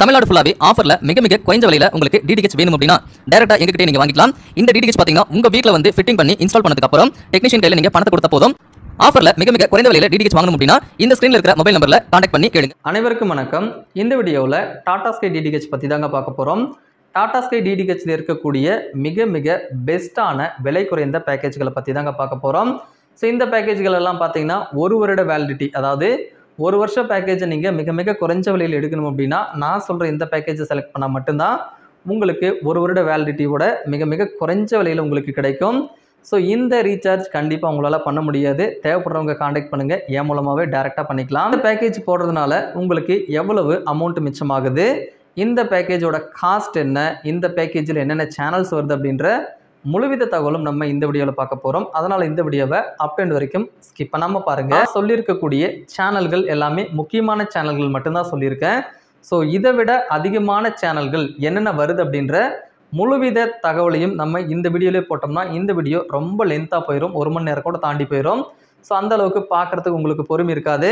தமிழ்நாடு ஃபுல்லாவே ஆஃபரில் மிக மிக குறைஞ்ச விலையில் உங்களுக்கு டிடிஹெச் வேணும் அப்படின்னா டேரெக்டாக எங்ககிட்ட நீங்கள் வாங்கிக்கலாம். இந்த டிடிஹெச் பார்த்தீங்கன்னா உங்கள் வீட்டில் வந்து ஃபிட்டிங் பண்ணி இன்ஸ்டால் பண்ணதுக்கப்புறம் டெக்னீஷியன் கையில் நீங்கள் பணத்தை கொடுத்த போதும். ஆஃபரில் மிக மிக குறைந்த விலையில் டிடிஹெச் வாங்கணும் அப்படின்னா இந்த ஸ்க்ரீனில் இருக்கிற மொபைல் நம்பரில் காண்டாக்ட் பண்ணி கேளுங்க. அனைவருக்கும் வணக்கம். இந்த வீடியோவில் டாடா ஸ்கை டிடிஹெச் பற்றி தாங்க பார்க்க போகிறோம் டாடா ஸ்கை டிடிஹெச்சில் இருக்கக்கூடிய மிக மிக பெஸ்ட்டான விலை குறைந்த பேக்கேஜ்களை பற்றி தாங்க பார்க்க போகிறோம் ஸோ இந்த பேக்கேஜ்கள் எல்லாம் பார்த்தீங்கன்னா ஒரு வருட வேலிடிட்டி அதாவது ஒரு வருஷ பேக்கேஜை நீங்கள் மிக மிக குறைஞ்ச விலையில் எடுக்கணும் அப்படின்னா நான் சொல்கிற இந்த பேக்கேஜை செலக்ட் பண்ணால் மட்டும்தான் உங்களுக்கு ஒரு வருட வேலிடிட்டியோட மிக மிக குறைஞ்ச விலையில் உங்களுக்கு கிடைக்கும். ஸோ இந்த ரீசார்ஜ் கண்டிப்பாக உங்களால் பண்ண முடியாது. தேவைப்படுறவங்க காண்டாக்ட் பண்ணுங்கள் என் மூலமாகவே டேரெக்டாக பண்ணிக்கலாம். இந்த பேக்கேஜ் போடுறதுனால உங்களுக்கு எவ்வளவு அமௌண்ட் மிச்சமாகுது? இந்த பேக்கேஜோட காஸ்ட் என்ன? இந்த பேக்கேஜில் என்னென்ன சேனல்ஸ் வருது அப்படின்ற முழுவித தகவலும் நம்ம இந்த வீடியோவில் பார்க்க போகிறோம் அதனால் இந்த வீடியோவை அப் அண்ட் வரைக்கும் ஸ்கிப் பண்ணாமல் பாருங்கள் சொல்லியிருக்கக்கூடிய சேனல்கள் எல்லாமே முக்கியமான சேனல்கள் மட்டும்தான் சொல்லியிருக்கேன். ஸோ இதை விட அதிகமான சேனல்கள் என்னென்ன வருது அப்படின்ற முழுவித தகவலையும் நம்ம இந்த வீடியோவிலே போட்டோம்னா இந்த வீடியோ ரொம்ப லென்த்தாக போயிடும் ஒரு மணி நேரம் கூட தாண்டி போயிடும் ஸோ அந்த அளவுக்கு பார்க்குறதுக்கு உங்களுக்கு பொறுமை இருக்காது.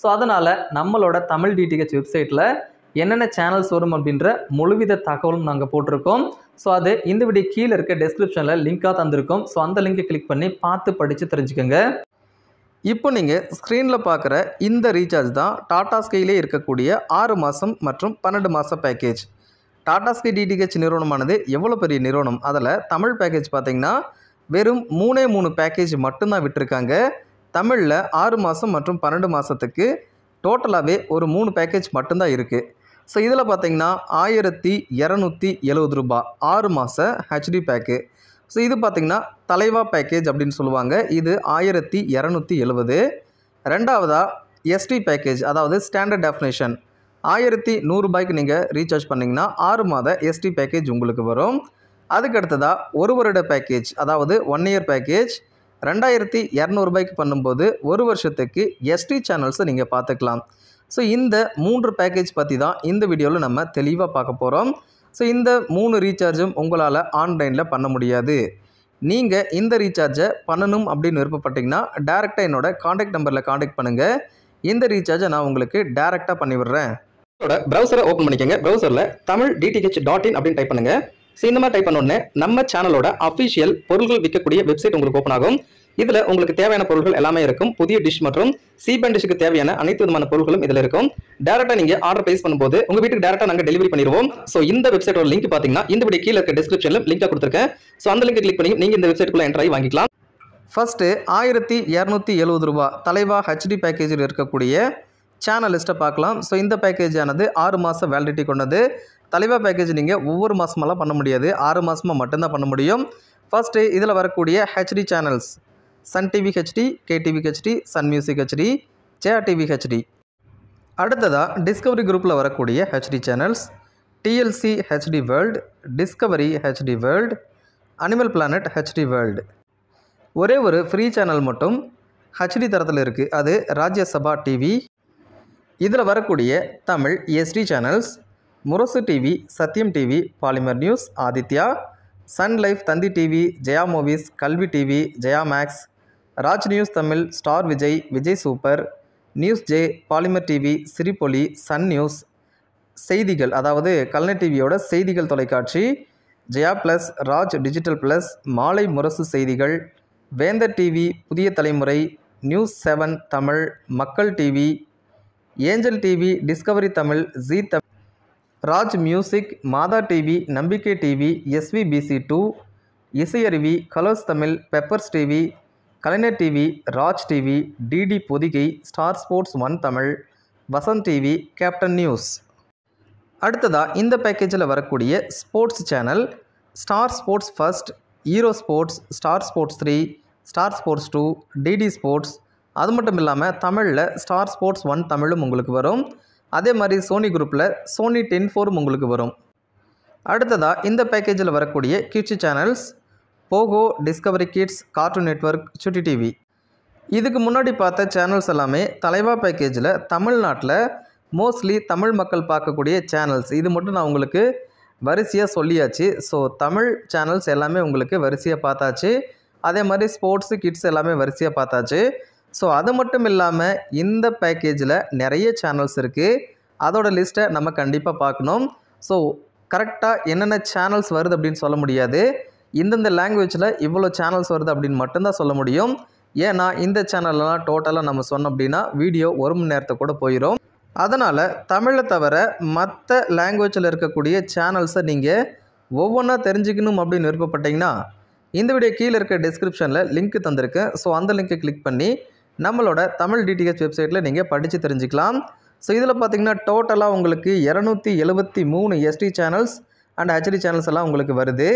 ஸோ அதனால் நம்மளோட தமிழ் டிடிஹெச் வெப்சைட்டில் என்னென்ன சேனல்ஸ் வரும் அப்படின்ற முழுவித தகவலும் நாங்கள் போட்டிருக்கோம். ஸோ அது இந்த வீடியோ கீழே இருக்க டெஸ்கிரிப்ஷனில் லிங்காக தந்திருக்கோம். ஸோ அந்த லிங்கை கிளிக் பண்ணி பார்த்து படித்து தெரிஞ்சுக்கோங்க. இப்போ நீங்கள் ஸ்க்ரீனில் பார்க்குற இந்த ரீசார்ஜ் தான் டாடா ஸ்கைலே இருக்கக்கூடிய ஆறு மாதம் மற்றும் பன்னெண்டு மாத பேக்கேஜ் டாடா ஸ்கை டிடிஹெச் நிறுவனமானது எவ்வளோ பெரிய நிறுவனம்? அதில் தமிழ் பேக்கேஜ் பார்த்திங்கன்னா வெறும் மூணே மூணு பேக்கேஜ் மட்டும்தான் விட்டுருக்காங்க. தமிழில் ஆறு மாதம் மற்றும் பன்னெண்டு மாதத்துக்கு டோட்டலாகவே ஒரு மூணு பேக்கேஜ் மட்டும்தான் இருக்குது ஸோ இதில் பார்த்தீங்கன்னா ஆயிரத்தி இரநூத்தி எழுபது ரூபாய் ஆறு மாத ஹெச்டி பேக்கு ஸோ இது பார்த்திங்கன்னா தலைவா பேக்கேஜ் அப்படின்னு சொல்லுவாங்க. இது ஆயிரத்தி இரநூத்தி எழுபது ரெண்டாவதாக எஸ்டி பேக்கேஜ் அதாவது ஸ்டாண்டர்ட் டெஃபினேஷன் ஆயிரத்தி நூறுரூபாய்க்கு நீங்கள் ரீசார்ஜ் பண்ணிங்கன்னா ஆறு மாத எஸ்டி பேக்கேஜ் உங்களுக்கு வரும். அதுக்கு அடுத்ததாக ஒரு வருட பேக்கேஜ் அதாவது ஒன் இயர் பேக்கேஜ் ரெண்டாயிரத்தி இரநூறுபாய்க்கு பண்ணும்போது ஒரு வருஷத்துக்கு எஸ்டி சேனல்ஸை நீங்கள் பார்த்துக்கலாம் ஸோ இந்த மூன்று பேக்கேஜ் பற்றி தான் இந்த வீடியோவில் நம்ம தெளிவாக பார்க்க போகிறோம் ஸோ இந்த மூணு ரீசார்ஜும் உங்களால் ஆன்லைனில் பண்ண முடியாது. நீங்கள் இந்த ரீசார்ஜை பண்ணணும் அப்படின்னு விருப்பப்பட்டிங்கன்னா டேரெக்டாக என்னோட காண்டாக்ட் நம்பரில் காண்டாக்ட் பண்ணுங்கள் இந்த ரீசார்ஜை நான் உங்களுக்கு டேரெக்டாக பண்ணிவிடுறேன். ப்ரௌசரை ஓப்பன் பண்ணிக்கங்க. ப்ரௌசரில் தமிழ் டிடிஹெச் டாட் இன் அப்படின்னு டைப் பண்ணுங்கள் ஸோ இந்த மாதிரி டைப் பண்ண உடனே நம்ம சேனலோட அஃபிஷியல் பொருட்கள் விற்கக்கூடிய வெப்சைட் உங்களுக்கு ஓப்பன் ஆகும். இதில் உங்களுக்கு தேவையான பொருட்கள் எல்லாமே இருக்கும். புதிய டிஷ் மற்றும் சீப் அண்ட் டிஷ்க்கு தேவையான அனைத்து விதமான பொருட்களும் இதில் இருக்கும். டேரெக்டாக நீங்கள் ஆர்டர் பிளேஸ் பண்ணும்போது உங்கள் வீட்டுக்கு டேரெக்டாக நாங்கள் டெலிவரி பண்ணிடுவோம். ஸோ இந்த வெப்சைட்டோட லிங்க் பார்த்தீங்கன்னா இந்த வீடியோ கீழே இருக்க டிஸ்கிரிப்ஷனில் லிங்காக கொடுத்துருக்கேன். ஸோ அந்த லிங்க் கிளிக் பண்ணி நீங்கள் இந்த வெப்சைட்டுக்குள்ள என்ட்ரு வாங்கிக்கலாம். ஃபஸ்ட்டு ஆயிரத்தி இரநூத்தி எழுபது ரூபா தலைவா ஹெச்டி பேக்கேஜில் இருக்கக்கூடிய சேனல் லிஸ்ட்டை பார்க்கலாம். ஸோ இந்த பேக்கேஜ் ஆனது ஆறு மாதம் வேலிடிட்டி கொண்டது. தலைவா பேக்கேஜ் நீங்கள் ஒவ்வொரு மாதமெல்லாம் பண்ண முடியாது. ஆறு மாதமாக மட்டும்தான் பண்ண முடியும். ஃபஸ்ட்டு இதில் வரக்கூடிய HD channels Sun TV HD KTV HD Sun Music HD JR TV HD அடுத்ததாக டிஸ்கவரி குரூப்பில் வரக்கூடிய HD channels TLC HD World Discovery HD World Animal Planet HD World ஒரே ஒரு ஃப்ரீ சேனல் மட்டும் ஹெச்டி தரத்தில் இருக்குது அது ராஜ்யசபா டிவி இதில் வரக்கூடிய Tamil SD channels Murasu TV Sathyam TV Polimer news Adithya Sun Life Thanthi TV Jaya movies Kalvi TV Jaya Max Raj news Tamil Star Vijay Vijay super news J Polimer TV Sirippoli Sun news செய்திகள் அதாவது கல்நெட் டிவியோட செய்திகள் தொலைக்காட்சி Jaya plus Raj digital plus Maalai Murasu செய்திகள் வேந்தர் TV புதிய தலைமுறை news seven Tamil Makkal TV Angel TV Discovery Tamil Zee Tamil Raj music Maatha TV Nambikkai TV SVBC two Isaiaruvi Colors Tamil Peppers TV Kalaignar TV Raj TV DD Podhigai Star Sports one Tamil Vasanth TV Captain news. அடுத்ததாக இந்த பேக்கேஜில் வரக்கூடிய sports channel Star Sports first hero sports Star Sports three Star Sports two DD sports அது மட்டும் இல்லாமல் தமிழில் star Sports one தமிழும் உங்களுக்கு வரும். அதே மாதிரி சோனி குரூப்பில் சோனி டென் ஃபோரும் உங்களுக்கு வரும். அடுத்ததாக இந்த பேக்கேஜில் வரக்கூடிய கீட்சி channels Pogo Discovery Kids Cartoon Network Chutti TV இதுக்கு முன்னாடி பார்த்த சேனல்ஸ் எல்லாமே தலைவா பேக்கேஜில் தமிழ்நாட்டில் மோஸ்ட்லி தமிழ் மக்கள் பார்க்கக்கூடிய சேனல்ஸ் இது மட்டும் நான் உங்களுக்கு வரிசையாக சொல்லியாச்சு. ஸோ தமிழ் சேனல்ஸ் எல்லாமே உங்களுக்கு வரிசையாக பார்த்தாச்சு. அதே மாதிரி ஸ்போர்ட்ஸு கிட்ஸ் எல்லாமே வரிசையாக பார்த்தாச்சு. ஸோ அது மட்டும் இல்லாமல் இந்த பேக்கேஜில் நிறைய சேனல்ஸ் இருக்குது அதோட லிஸ்ட்டை நம்ம கண்டிப்பாக பார்க்கணும். ஸோ கரெக்டாக என்னென்ன சேனல்ஸ் வருது அப்படின்னு சொல்ல முடியாது. இந்தந்த லாங்குவேஜில் இவ்வளோ சேனல்ஸ் வருது அப்படின்னு மட்டும்தான் சொல்ல முடியும். ஏன்னா இந்த சேனல்லாம் டோட்டலாக நம்ம சொன்னோம் அப்படின்னா வீடியோ ஒரு மணி நேரத்தை கூட போயிடும் அதனால் தமிழை தவிர மற்ற லாங்குவேஜில் இருக்கக்கூடிய சேனல்ஸை நீங்கள் ஒவ்வொன்றா தெரிஞ்சுக்கணும் அப்படின்னு விருப்பப்பட்டீங்கன்னா இந்த வீடியோ கீழே இருக்க டிஸ்கிரிப்ஷனில் லிங்க் தந்திருக்கேன் ஸோ அந்த லிங்க்கை கிளிக் பண்ணி நம்மளோட தமிழ் டிடிஹெச் வெப்சைட்டில் நீங்கள் படித்து தெரிஞ்சுக்கலாம். ஸோ இதில் பார்த்தீங்கன்னா டோட்டலாக உங்களுக்கு இரநூத்தி எழுபத்தி மூணு SD channels and HD channels எல்லாம் உங்களுக்கு வருது.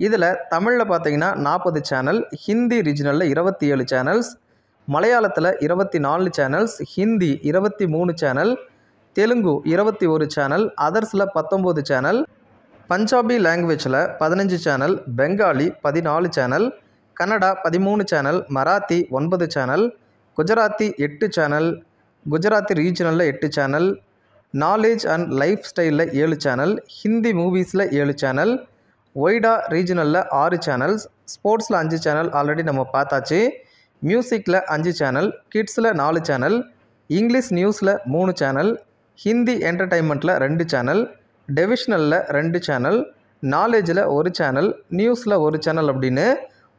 இதில் தமிழில் பார்த்தீங்கன்னா நாற்பது சேனல் ஹிந்தி ரீஜனலில் இருபத்தி ஏழு சேனல்ஸ் மலையாளத்தில் இருபத்தி நாலு சேனல்ஸ் ஹிந்தி இருபத்தி மூணு சேனல் தெலுங்கு இருபத்தி ஒரு சேனல் அதர்ஸில் பத்தொம்போது சேனல் பஞ்சாபி லாங்குவேஜில் பதினஞ்சு சேனல் பெங்காலி பதினாலு சேனல் கன்னடா பதிமூணு சேனல் மராத்தி ஒன்பது சேனல் குஜராத்தி எட்டு சேனல் குஜராத்தி ரீஜனலில் எட்டு சேனல் நாலேஜ் அண்ட் லைஃப் ஸ்டைலில் ஏழு சேனல் ஹிந்தி மூவிஸில் ஏழு சேனல் ஒய்டா ரீஜனலில் ஆறு சேனல்ஸ் ஸ்போர்ட்ஸில் அஞ்சு சேனல் ஆல்ரெடி நம்ம பார்த்தாச்சு. மியூசிக்கில் அஞ்சு சேனல் கிட்ஸில் நாலு சேனல் இங்கிலீஷ் நியூஸில் மூணு சேனல் ஹிந்தி என்டர்டைன்மெண்ட்டில் ரெண்டு சேனல் டெவிஷனலில் ரெண்டு சேனல் நாலேஜில் ஒரு சேனல் நியூஸில் ஒரு சேனல் அப்படின்னு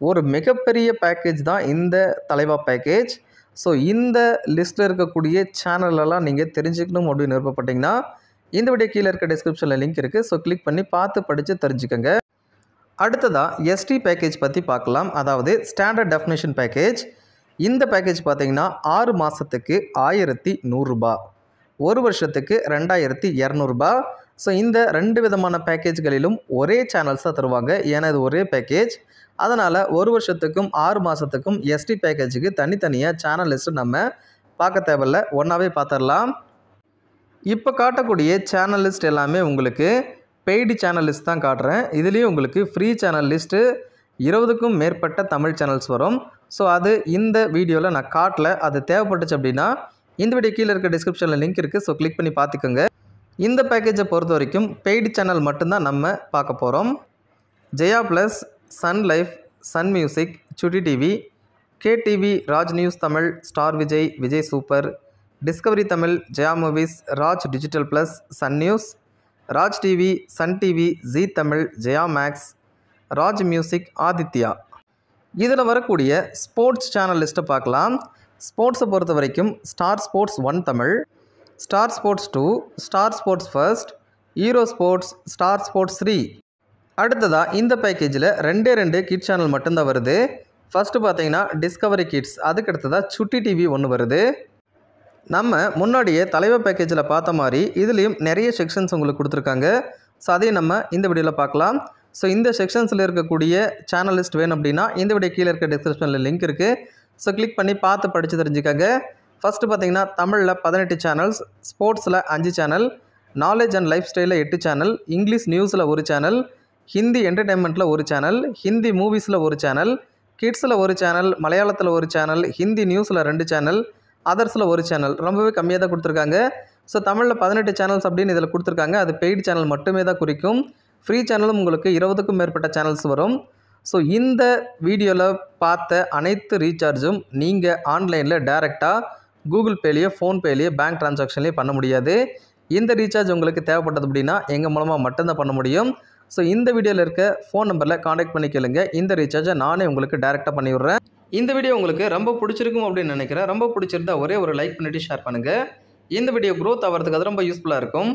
ஒரு மிகப்பெரிய பேக்கேஜ் தான் இந்த தலைவா பேக்கேஜ் ஸோ இந்த லிஸ்ட்டில் இருக்கக்கூடிய சேனலெல்லாம் நீங்கள் தெரிஞ்சுக்கணும் அப்படின்னு விருப்பப்பட்டிங்கன்னா இந்த வீடியோ கீழே இருக்க டிஸ்கிரிப்ஷனில் லிங்க் இருக்குது ஸோ கிளிக் பண்ணி பார்த்து படித்து தெரிஞ்சுக்கோங்க. அடுத்ததாக எஸ்டி பேக்கேஜ் பற்றி பார்க்கலாம். அதாவது ஸ்டாண்டர்ட் டெஃபினேஷன் பேக்கேஜ் இந்த பேக்கேஜ் பார்த்தீங்கன்னா ஆறு மாதத்துக்கு ஆயிரத்தி நூறுரூபா ஒரு வருஷத்துக்கு ரெண்டாயிரத்தி இரநூறுபா. ஸோ இந்த ரெண்டு விதமான பேக்கேஜ்களிலும் ஒரே சேனல்ஸாக தருவாங்க. ஏன்னா இது ஒரே பேக்கேஜ் அதனால் ஒரு வருஷத்துக்கும் ஆறு மாதத்துக்கும் எஸ்டி பேக்கேஜுக்கு தனித்தனியாக சேனல் லிஸ்ட்டு நம்ம பார்க்க தேவையில்ல. ஒன்றாவே பார்த்துடலாம். இப்போ காட்டக்கூடிய சேனல் லிஸ்ட் எல்லாமே உங்களுக்கு பெய்டு சேனல் லிஸ்ட் தான் காட்டுறேன். இதுலேயும் உங்களுக்கு ஃப்ரீ சேனல் லிஸ்ட்டு இருபதுக்கும் மேற்பட்ட தமிழ் சேனல்ஸ் வரும். ஸோ அது இந்த வீடியோவில் நான் காட்டல. அது தேவைப்பட்டுச்சு அப்படின்னா இந்த வீடியோ கீழே இருக்க டிஸ்கிரிப்ஷனில் லிங்க் இருக்குது ஸோ கிளிக் பண்ணி பார்த்துக்கோங்க. இந்த பேக்கேஜை பொறுத்த வரைக்கும் பெய்டு சேனல் மட்டும்தான் நம்ம பார்க்க போகிறோம் Jaya plus Sun Life Sun Music Chutti TV KTV Raj news Tamil Star Vijay Vijay super Discovery Tamil Jaya movies Raj digital plus Sun news Raj TV Sun TV Zee Tamil Jaya Max Raj music Adithya. இதில் வரக்கூடிய sports channel லிஸ்ட்டை பார்க்கலாம். ஸ்போர்ட்ஸை பொறுத்த வரைக்கும் Star Sports one Tamil Star Sports two Star Sports first hero sports Star Sports three. அடுத்ததாக இந்த பேக்கேஜில் ரெண்டே ரெண்டு கிட் சேனல் மட்டும்தான் வருது. ஃபஸ்ட்டு பார்த்தீங்கன்னா டிஸ்கவரி கிட்ஸ் அதுக்கு அடுத்ததாக சுட்டி டிவி ஒன்று வருது. நம்ம முன்னாடியே தலைவர் பேக்கேஜில் பார்த்த மாதிரி இதுலேயும் நிறைய செக்ஷன்ஸ் உங்களுக்கு கொடுத்துருக்காங்க. ஸோ அதையும் நம்ம இந்த வீடியோவில் பார்க்கலாம். ஸோ இந்த செக்ஷன்ஸில் இருக்கக்கூடிய சேனல் லிஸ்ட் வேணும் அப்படின்னா இந்த வீடியோ கீழே இருக்க டிஸ்கிரிப்ஷனில் லிங்க் இருக்குது ஸோ கிளிக் பண்ணி பார்த்து படித்து தெரிஞ்சுக்காங்க. ஃபஸ்ட்டு பார்த்தீங்கன்னா தமிழில் பதினெட்டு சேனல்ஸ் ஸ்போர்ட்ஸில் அஞ்சு சேனல் நாலேஜ் அண்ட் லைஃப் ஸ்டைலில் எட்டு சேனல் இங்கிலீஷ் நியூஸில் ஒரு சேனல் ஹிந்தி என்டர்டெயின்மெண்ட்டில் ஒரு சேனல் ஹிந்தி மூவிஸில் ஒரு சேனல் கிட்ஸில் ஒரு சேனல் மலையாளத்தில் ஒரு சேனல் ஹிந்தி நியூஸில் ரெண்டு சேனல் அதர்ஸில் ஒரு சேனல் ரொம்பவே கம்மியாக தான் கொடுத்துருக்காங்க. ஸோ தமிழில் பதினெட்டு சேனல்ஸ் அப்படின்னு இதில் கொடுத்துருக்காங்க. அது பெய்டு சேனல் மட்டுமே தான் குறிக்கும். ஃப்ரீ சேனலும் உங்களுக்கு இருபதுக்கும் மேற்பட்ட சேனல்ஸ் வரும். ஸோ இந்த வீடியோவில் பார்த்த அனைத்து ரீசார்ஜும் நீங்கள் ஆன்லைனில் டைரெக்டாக கூகுள் பேலேயோ ஃபோன்பேலேயோ பேங்க் டிரான்சாக்ஷன்லேயே பண்ண முடியாது. இந்த ரீசார்ஜ் உங்களுக்கு தேவைப்பட்டது அப்படின்னா எங்கள் மூலமாக மட்டும்தான் பண்ண முடியும். ஸோ இந்த வீடியோவில் இருக்க ஃபோன் நம்பரில் காண்டாக்ட் பண்ணி கேளுங்க. இந்த ரீசார்ஜை நானே உங்களுக்கு டேரெக்டாக பண்ணிவிடுறேன். இந்த வீடியோ உங்களுக்கு ரொம்ப பிடிச்சிருக்கும் அப்படின்னு நினைக்கிறேன். ரொம்ப பிடிச்சிருந்தா ஒரே ஒரு லைக் பண்ணிவிட்டு ஷேர் பண்ணுங்கள் இந்த வீடியோ க்ரோத் ஆகிறதுக்கு அது ரொம்ப யூஸ்ஃபுல்லாக இருக்கும்.